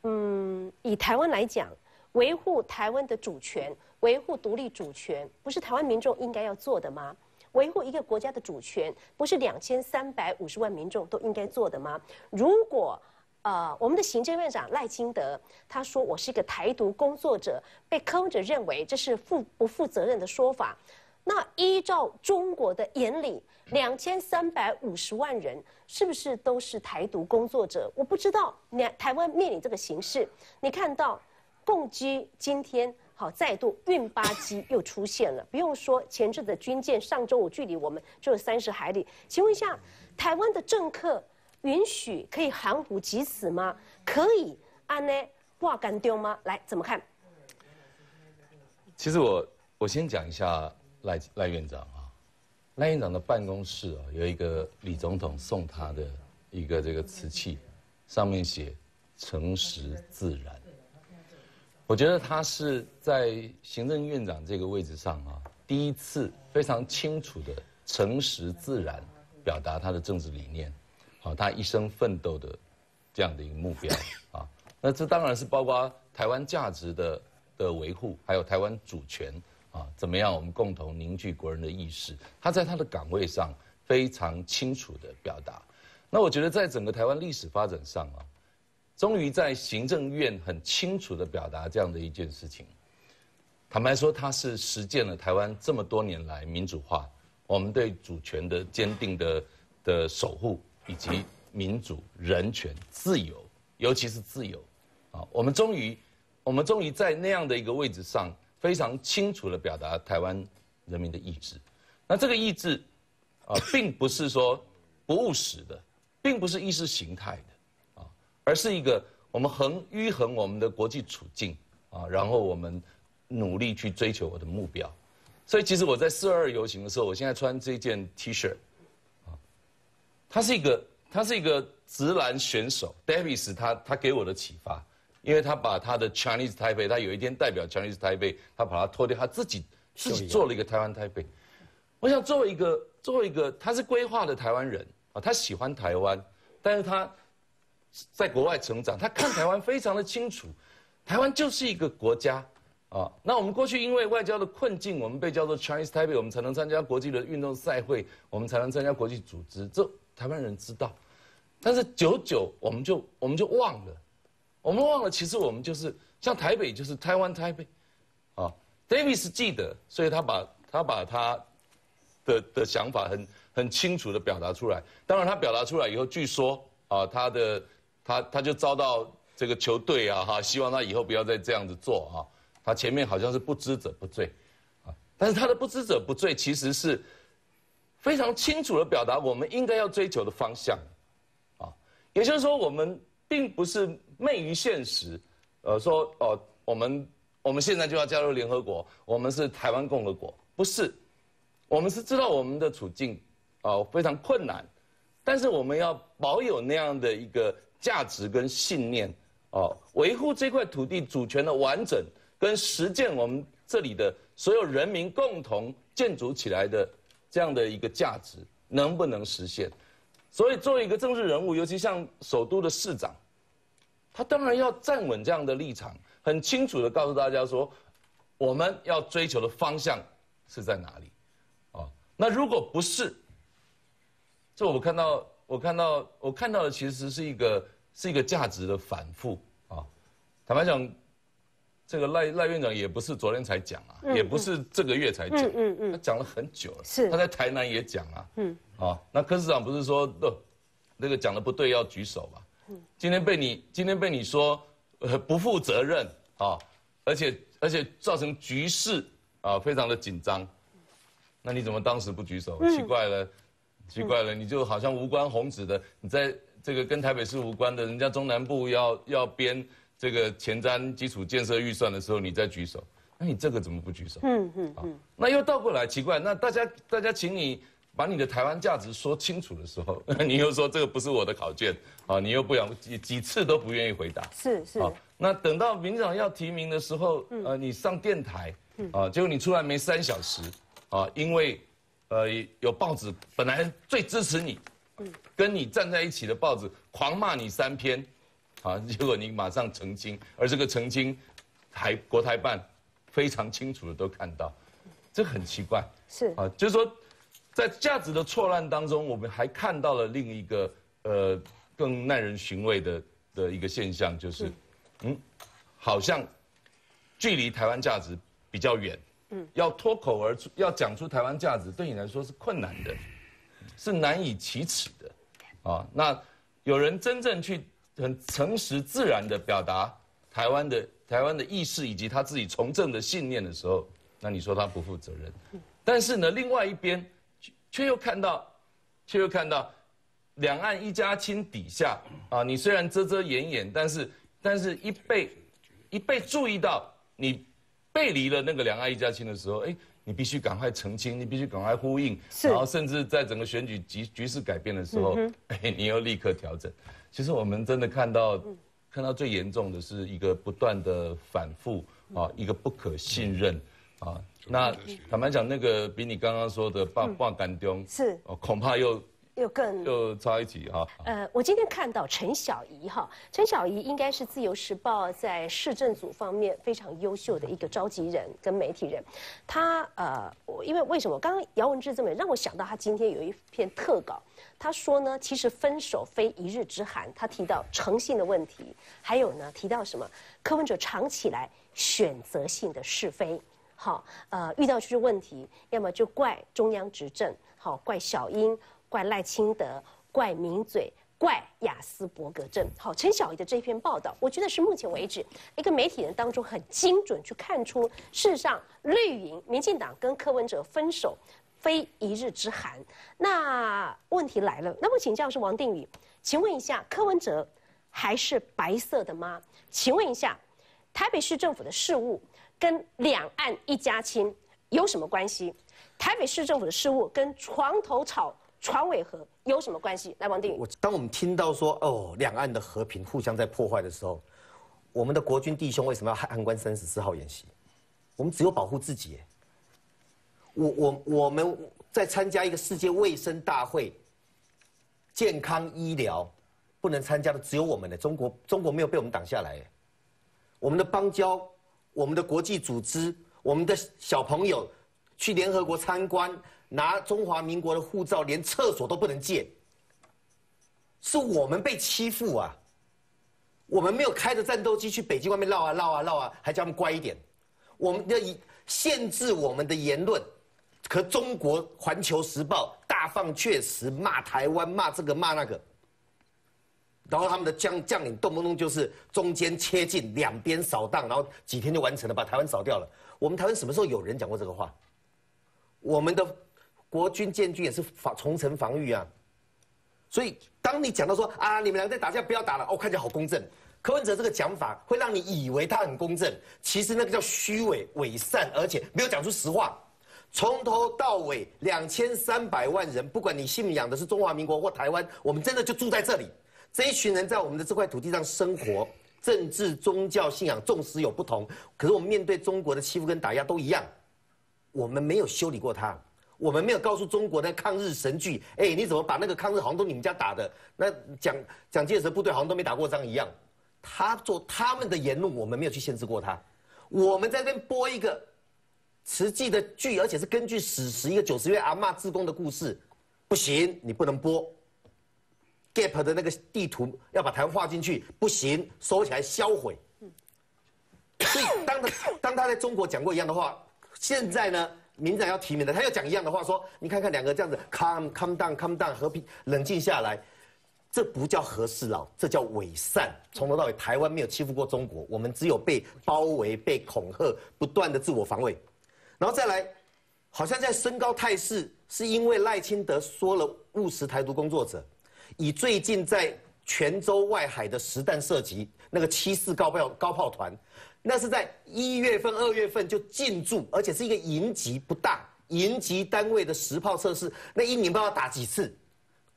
嗯，以台湾来讲，维护台湾的主权、维护独立主权，不是台湾民众应该要做的吗？维护一个国家的主权，不是两千三百五十万民众都应该做的吗？如果呃，我们的行政院长赖清德他说我是一个台独工作者，被柯文哲认为这是负不负责任的说法。那依照中国的眼里，两千三百五十万人是不是都是台独工作者？我不知道。两台湾面临这个形势，你看到共机今天好再度运八机又出现了，不用说前置的军舰，上周五距离我们就有三十海里。请问一下，台湾的政客允许可以含糊其辞吗？可以安呢挂干丢吗？来怎么看？其实我我先讲一下。赖赖院长啊，赖院长的办公室啊，有一个李总统送他的一个这个瓷器，上面写“诚实自然”。我觉得他是在行政院长这个位置上啊，第一次非常清楚的诚实自然表达他的政治理念，啊，他一生奋斗的这样的一个目标啊。那这当然是包括台湾价值的的维护，还有台湾主权。啊，怎么样？我们共同凝聚国人的意识。他在他的岗位上非常清楚的表达。那我觉得，在整个台湾历史发展上啊，终于在行政院很清楚的表达这样的一件事情。坦白说，他是实践了台湾这么多年来民主化，我们对主权的坚定的的守护，以及民主、人权、自由，尤其是自由。啊，我们终于，我们终于在那样的一个位置上。非常清楚的表达台湾人民的意志，那这个意志啊，并不是说不务实的，并不是意识形态的，啊，而是一个我们衡均衡我们的国际处境啊，然后我们努力去追求我的目标。所以，其实我在四二二游行的时候，我现在穿这件 T 恤，啊，他是一个他是一个直男选手，Davis，他他给我的启发。因为他把他的 Chinese Taipei，他有一天代表 Chinese Taipei，他把它脱掉，他自己自己做了一个台湾台北。我想作为一个作为一个他是规划的台湾人啊，他喜欢台湾，但是他在国外成长，他看台湾非常的清楚，台湾就是一个国家啊。那我们过去因为外交的困境，我们被叫做 Chinese Taipei，我们才能参加国际的运动赛会，我们才能参加国际组织，这台湾人知道。但是久久我们就我们就忘了。我们忘了，其实我们就是像台北，就是台湾台北，啊，Davis 记得，所以他把他把他的的想法很很清楚的表达出来。当然，他表达出来以后，据说啊，他的他他就遭到这个球队啊哈，希望他以后不要再这样子做啊。他前面好像是不知者不罪，啊，但是他的不知者不罪其实是非常清楚的表达我们应该要追求的方向，啊，也就是说我们并不是。昧于现实，呃，说哦，我们我们现在就要加入联合国，我们是台湾共和国，不是，我们是知道我们的处境，啊，非常困难，但是我们要保有那样的一个价值跟信念，哦，维护这块土地主权的完整，跟实践我们这里的所有人民共同建筑起来的这样的一个价值，能不能实现？所以作为一个政治人物，尤其像首都的市长。他当然要站稳这样的立场，很清楚的告诉大家说，我们要追求的方向是在哪里，啊，那如果不是，这我看到，我看到，我看到的其实是一个是一个价值的反复啊。坦白讲，这个赖赖院长也不是昨天才讲啊，也不是这个月才讲，嗯嗯，他讲了很久了，是。他在台南也讲啊，嗯，啊，那柯市长不是说，那个讲的不对要举手吧？今天被你今天被你说，呃，不负责任啊，而且而且造成局势啊非常的紧张，那你怎么当时不举手？奇怪了，奇怪了，你就好像无关宏旨的，你在这个跟台北市无关的，人家中南部要要编这个前瞻基础建设预算的时候，你再举手，那你这个怎么不举手？嗯嗯嗯，那又倒过来奇怪，那大家大家请你。把你的台湾价值说清楚的时候，你又说这个不是我的考卷，啊，你又不想几几次都不愿意回答，是是，啊，那等到民长要提名的时候，呃，你上电台，啊，结果你出来没三小时，啊，因为，呃，有报纸本来最支持你，跟你站在一起的报纸狂骂你三篇，啊，结果你马上澄清，而这个澄清，台国台办非常清楚的都看到，这很奇怪，是，啊，就是说。在价值的错乱当中，我们还看到了另一个呃更耐人寻味的的一个现象，就是，嗯，好像距离台湾价值比较远，嗯，要脱口而出，要讲出台湾价值，对你来说是困难的，是难以启齿的，啊，那有人真正去很诚实自然的表达台湾的台湾的意识以及他自己从政的信念的时候，那你说他不负责任，但是呢，另外一边却又看到，却又看到两岸一家亲底下啊，你虽然遮遮掩掩，但是但是一被一被注意到你背离了那个两岸一家亲的时候，哎，你必须赶快澄清，你必须赶快呼应，然后甚至在整个选举局局势改变的时候，哎，你又立刻调整。其实我们真的看到，看到最严重的是一个不断的反复啊，一个不可信任啊。那坦白讲，那个比你刚刚说的霸霸干丢是。哦，恐怕又又更又差一级哈。呃，我今天看到陈小怡哈，陈小怡应该是自由时报在市政组方面非常优秀的一个召集人跟媒体人。他呃，我因为为什么刚刚姚文智这么让我想到他今天有一篇特稿，他说呢，其实分手非一日之寒。他提到诚信的问题，还有呢提到什么柯文哲藏起来选择性的是非。好，呃，遇到这些问题，要么就怪中央执政，好，怪小英，怪赖清德，怪名嘴，怪雅斯伯格症。好，陈小怡的这篇报道，我觉得是目前为止一个媒体人当中很精准去看出，事实上绿营、民进党跟柯文哲分手非一日之寒。那问题来了，那么请教是王定宇，请问一下，柯文哲还是白色的吗？请问一下，台北市政府的事务。跟两岸一家亲有什么关系？台北市政府的事务跟床头吵、床尾和有什么关系？来，王定宇。我当我们听到说哦，两岸的和平互相在破坏的时候，我们的国军弟兄为什么要汉关三十四号演习？我们只有保护自己。我我我们在参加一个世界卫生大会，健康医疗不能参加的只有我们的中国，中国没有被我们挡下来。我们的邦交。我们的国际组织，我们的小朋友去联合国参观，拿中华民国的护照，连厕所都不能借，是我们被欺负啊！我们没有开着战斗机去北京外面绕啊绕啊绕啊，还叫他们乖一点。我们要以限制我们的言论，可中国《环球时报》大放厥词，骂台湾，骂这个骂那个。然后他们的将将领动不动就是中间切进，两边扫荡，然后几天就完成了，把台湾扫掉了。我们台湾什么时候有人讲过这个话？我们的国军建军也是防重城防御啊。所以当你讲到说啊，你们两个在打架，不要打了，哦，看起来好公正。柯文哲这个讲法会让你以为他很公正，其实那个叫虚伪伪善，而且没有讲出实话。从头到尾两千三百万人，不管你信仰的是中华民国或台湾，我们真的就住在这里。这一群人在我们的这块土地上生活，政治、宗教信仰纵使有不同，可是我们面对中国的欺负跟打压都一样。我们没有修理过他，我们没有告诉中国的抗日神剧，哎，你怎么把那个抗日好像都你们家打的？那蒋蒋介石部队好像都没打过仗一样。他做他们的言论，我们没有去限制过他。我们在这边播一个实际的剧，而且是根据史实一个九十月阿妈自宫的故事，不行，你不能播。Gap 的那个地图要把台湾画进去，不行，收起来销毁。所以当他当他在中国讲过一样的话，现在呢，民长要提名的，他又讲一样的话，说你看看两个这样子，calm calm down calm down 和平冷静下来，这不叫和事佬，这叫伪善。从头到尾，台湾没有欺负过中国，我们只有被包围、被恐吓，不断的自我防卫。然后再来，好像在升高态势，是因为赖清德说了务实台独工作者。以最近在泉州外海的实弹射击，那个七四高炮高炮团，那是在一月份、二月份就进驻，而且是一个营级不大营级单位的实炮测试，那一年不知道打几次。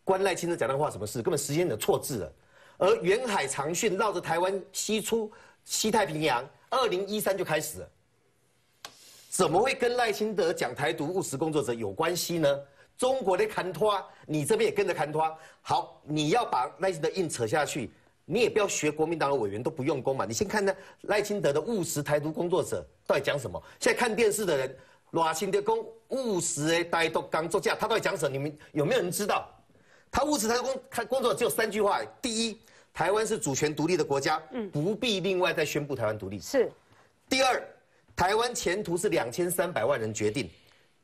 关赖清德讲那话什么事？根本时间的错字了。而远海长训绕着台湾西出西太平洋，二零一三就开始了，怎么会跟赖清德讲台独务实工作者有关系呢？中国的看拖，你这边也跟着看拖。好，你要把赖清德硬扯下去，你也不要学国民党的委员都不用功嘛。你先看那赖清德的务实台独工作者到底讲什么。现在看电视的人，赖清德公务实的台独工作者，他到底讲什么？你们有没有人知道？他务实台独工他工作只有三句话：第一，台湾是主权独立的国家，不必另外再宣布台湾独立；是。第二，台湾前途是两千三百万人决定；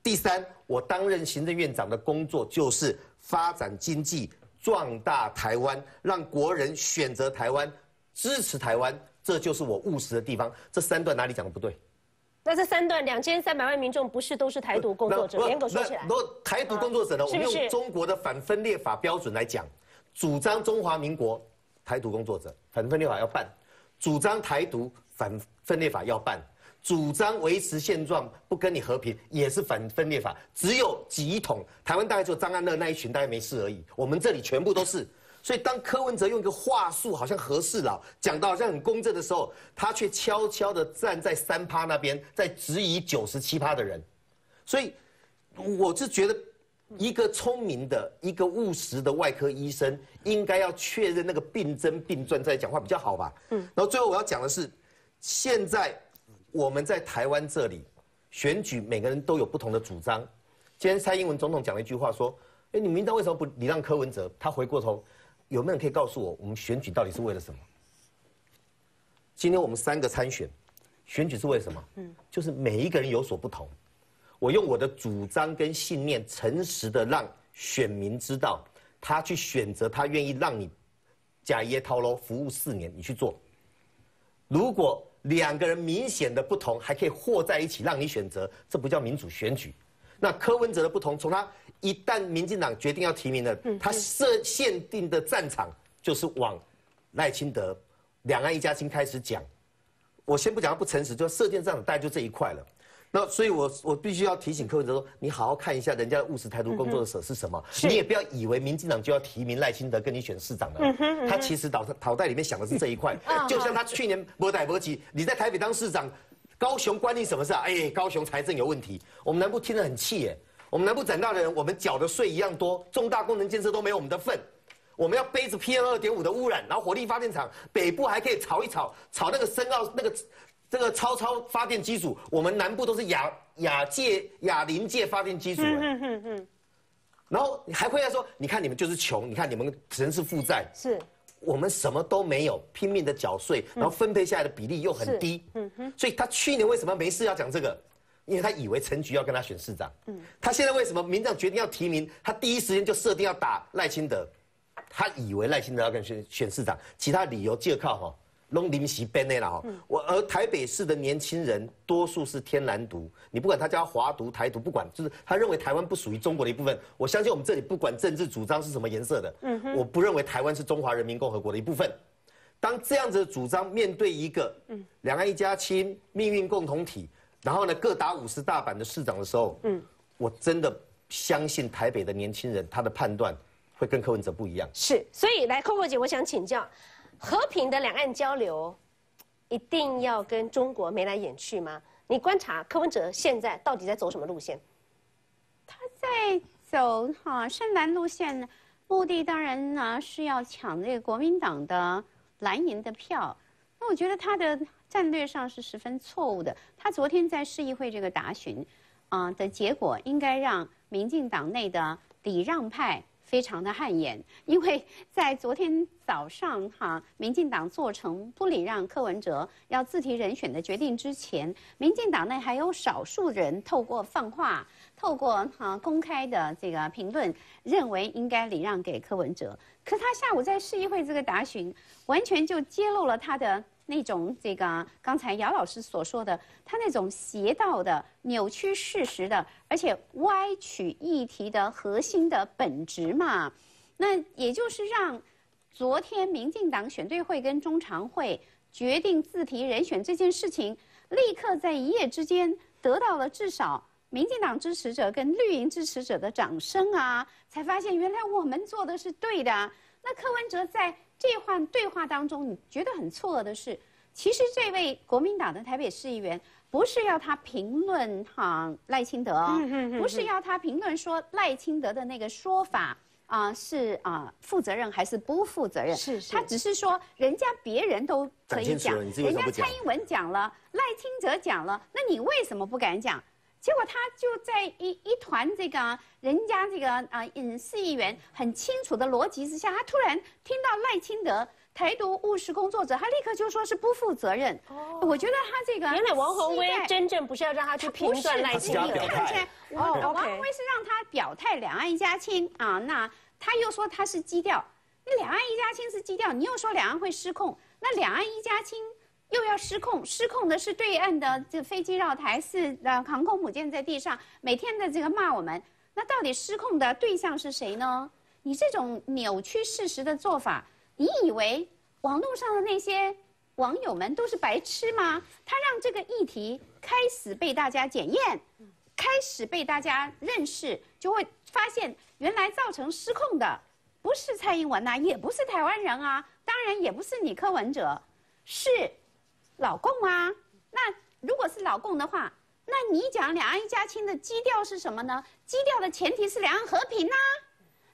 第三，我担任行政院长的工作就是发展经济、壮大台湾，让国人选择台湾、支持台湾，这就是我务实的地方。这三段哪里讲的不对？那这三段两千三百万民众不是都是台独工作者？严格说起来，那台独工作者呢？我们用中国的反分裂法标准来讲，主张中华民国台独工作者反分裂法要办，主张台独反分裂法要办，主张维持现状不跟你和平也是反分裂法。只有几统台湾大概就张安乐那一群大概没事而已，我们这里全部都是。所以，当柯文哲用一个话术好像合适了，讲到好像很公正的时候，他却悄悄的站在三趴那边，在质疑九十七趴的人。所以，我是觉得，一个聪明的、一个务实的外科医生，应该要确认那个病症、病状再讲话比较好吧。嗯。然后最后我要讲的是，现在我们在台湾这里选举，每个人都有不同的主张。今天蔡英文总统讲了一句话，说：“哎，你明道为什么不礼让柯文哲？”他回过头。有没有人可以告诉我，我们选举到底是为了什么？今天我们三个参选，选举是为了什么？嗯，就是每一个人有所不同。我用我的主张跟信念，诚实的让选民知道，他去选择他愿意让你假耶涛喽服务四年，你去做。如果两个人明显的不同，还可以和在一起让你选择，这不叫民主选举。那柯文哲的不同，从他。一旦民进党决定要提名了，他设限定的战场就是往赖清德、两岸一家亲开始讲。我先不讲他不诚实，就射箭战场大概就这一块了。那所以，我我必须要提醒柯文哲说，你好好看一下人家的务实态度工作的舍是什么。你也不要以为民进党就要提名赖清德跟你选市长了，他其实脑脑袋里面想的是这一块。就像他去年波代波奇，你在台北当市长，高雄关你什么事啊？哎，高雄财政有问题，我们南部听得很气耶。我们南部长大的人，我们缴的税一样多，重大功能建设都没有我们的份。我们要背着 PM 二点五的污染，然后火力发电厂北部还可以炒一炒，炒那个深澳那个这个超超发电机组，我们南部都是亚亚界亚临界发电机组。嗯嗯嗯。然后你还会来说，你看你们就是穷，你看你们城市负债，是我们什么都没有，拼命的缴税，然后分配下来的比例又很低。嗯哼。所以他去年为什么没事要讲这个？因为他以为陈菊要跟他选市长，嗯，他现在为什么民调决定要提名？他第一时间就设定要打赖清德，他以为赖清德要跟选选市长，其他理由借靠哈弄临时编的了哈。我而台北市的年轻人多数是天然独，你不管他叫华独、台独，不管就是他认为台湾不属于中国的一部分。我相信我们这里不管政治主张是什么颜色的，嗯哼，我不认为台湾是中华人民共和国的一部分。当这样子的主张面对一个嗯两岸一家亲、命运共同体。然后呢，各打五十大板的市长的时候，嗯，我真的相信台北的年轻人他的判断会跟柯文哲不一样。是，所以来 Coco 姐，我想请教，和平的两岸交流，一定要跟中国眉来眼去吗？你观察柯文哲现在到底在走什么路线？他在走哈深蓝路线呢，目的当然呢是要抢这个国民党的蓝营的票。那我觉得他的。战略上是十分错误的。他昨天在市议会这个答询，啊的结果，应该让民进党内的礼让派非常的汗颜，因为在昨天早上哈，民进党做成不礼让柯文哲要自提人选的决定之前，民进党内还有少数人透过放话，透过哈公开的这个评论，认为应该礼让给柯文哲。可他下午在市议会这个答询，完全就揭露了他的。那种这个刚才姚老师所说的，他那种邪道的、扭曲事实的，而且歪曲议题的核心的本质嘛，那也就是让昨天民进党选对会跟中常会决定自提人选这件事情，立刻在一夜之间得到了至少民进党支持者跟绿营支持者的掌声啊，才发现原来我们做的是对的。那柯文哲在。这段对话当中，你觉得很错愕的是，其实这位国民党的台北市议员不是要他评论哈赖清德，不是要他评论说赖清德的那个说法啊是啊负责任还是不负责任？是是，他只是说人家别人都可以讲，人家蔡英文讲了，赖清德讲了，那你为什么不敢讲？结果他就在一一团这个人家这个啊隐市议员很清楚的逻辑之下，他突然听到赖清德台独务实工作者，他立刻就说是不负责任。哦，我觉得他这个原来王宏威真正不是要让他去评断赖清德，看起来王王宏威是让他表态两岸一家亲啊，那他又说他是基调，那两岸一家亲是基调，你又说两岸会失控，那两岸一家亲。又要失控，失控的是对岸的这飞机绕台，是呃航空母舰在地上，每天的这个骂我们。那到底失控的对象是谁呢？你这种扭曲事实的做法，你以为网络上的那些网友们都是白痴吗？他让这个议题开始被大家检验，开始被大家认识，就会发现原来造成失控的不是蔡英文呐，也不是台湾人啊，当然也不是你柯文哲，是。老共啊，那如果是老共的话，那你讲两岸一家亲的基调是什么呢？基调的前提是两岸和平呐，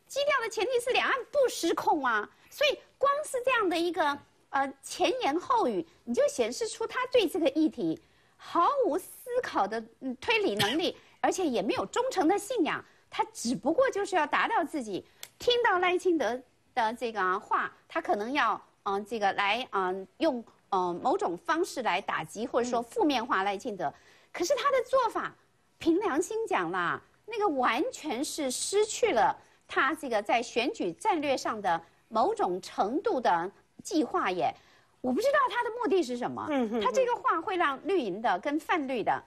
基调的前提是两岸不失控啊。所以光是这样的一个呃前言后语，你就显示出他对这个议题毫无思考的推理能力，而且也没有忠诚的信仰。他只不过就是要达到自己听到赖清德的这个话，他可能要嗯这个来嗯用。嗯，某种方式来打击或者说负面化赖清德，可是他的做法，凭良心讲啦，那个完全是失去了他这个在选举战略上的某种程度的计划耶。我不知道他的目的是什么。嗯他这个话会让绿营的跟泛绿的，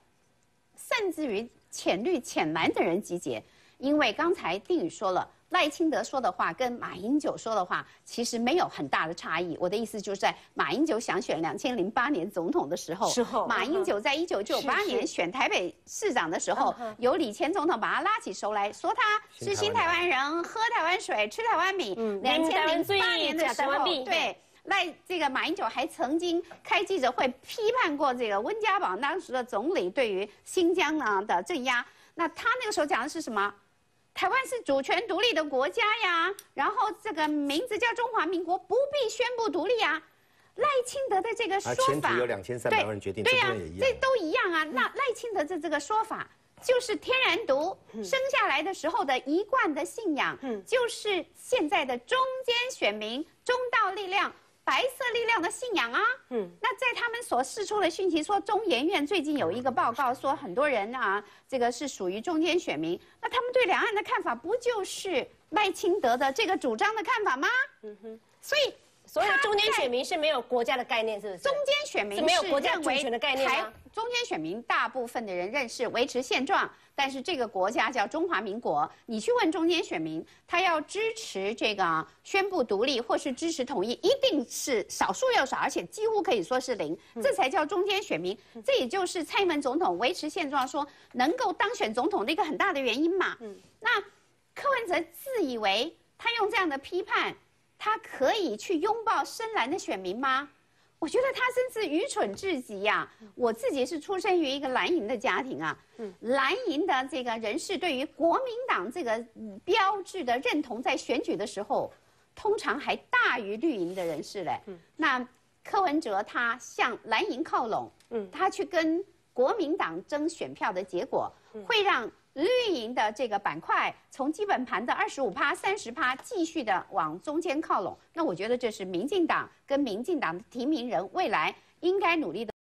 甚至于浅绿浅蓝的人集结，因为刚才定宇说了。赖清德说的话跟马英九说的话其实没有很大的差异。我的意思就是在马英九想选两千零八年总统的时候，马英九在一九九八年选台北市长的时候，由李前总统把他拉起手来说他是新台湾人，喝台湾水，吃台湾米。两千零八年的时候，对赖这个马英九还曾经开记者会批判过这个温家宝当时的总理对于新疆呢的镇压。那他那个时候讲的是什么？台湾是主权独立的国家呀，然后这个名字叫中华民国，不必宣布独立啊。赖清德的这个说法，有两千三百万人决定，对呀，这都一样啊。那赖清德的这个说法，就是天然独，生下来的时候的一贯的信仰，就是现在的中间选民中道力量。白色力量的信仰啊，嗯，那在他们所释出的讯息说，中研院最近有一个报告说，很多人啊，这个是属于中间选民，那他们对两岸的看法，不就是赖清德的这个主张的看法吗？嗯哼，所以。所以中间选民是没有国家的概念，是不是？中间选民是没有国家主权的概念吗？中间选民大部分的人认识维持现状，但是这个国家叫中华民国。你去问中间选民，他要支持这个宣布独立或是支持统一，一定是少数又少，而且几乎可以说是零。这才叫中间选民。这也就是蔡英文总统维持现状，说能够当选总统的一个很大的原因嘛。那柯文哲自以为他用这样的批判。他可以去拥抱深蓝的选民吗？我觉得他真是愚蠢至极呀！我自己是出生于一个蓝营的家庭啊，蓝营的这个人士对于国民党这个标志的认同，在选举的时候，通常还大于绿营的人士嘞。那柯文哲他向蓝营靠拢，他去跟国民党争选票的结果，会让。绿营的这个板块从基本盘的二十五趴、三十趴继续的往中间靠拢，那我觉得这是民进党跟民进党的提名人未来应该努力的。